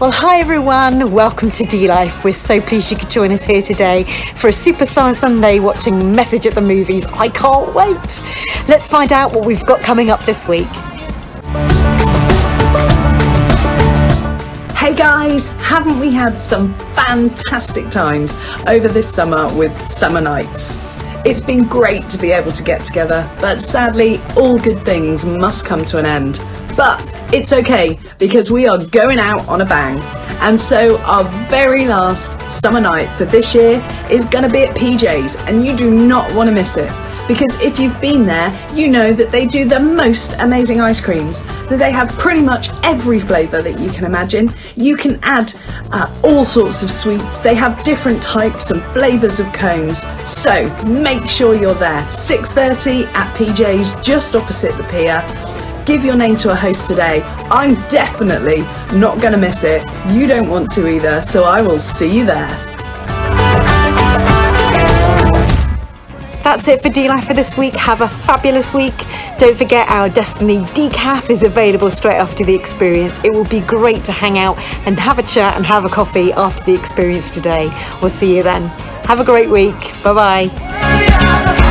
Well, hi everyone, welcome to D Life. We're so pleased you could join us here today for a Super Summer Sunday watching Message at the Movies. I can't wait. Let's find out what we've got coming up this week. Hey guys, haven't we had some fantastic times over this summer with summer nights? It's been great to be able to get together, but sadly, all good things must come to an end. But it's okay because we are going out on a bang. And so our very last summer night for this year is going to be at PJ's, and you do not want to miss it. Because if you've been there, you know that they do the most amazing ice creams. That they have pretty much every flavour that you can imagine. You can add uh, all sorts of sweets. They have different types and flavours of cones. So make sure you're there. 6:30 at PJ's, just opposite the pier give your name to a host today. I'm definitely not going to miss it. You don't want to either, so I will see you there. That's it for D Life for this week. Have a fabulous week. Don't forget our Destiny decaf is available straight after the experience. It will be great to hang out and have a chat and have a coffee after the experience today. We'll see you then. Have a great week. Bye bye.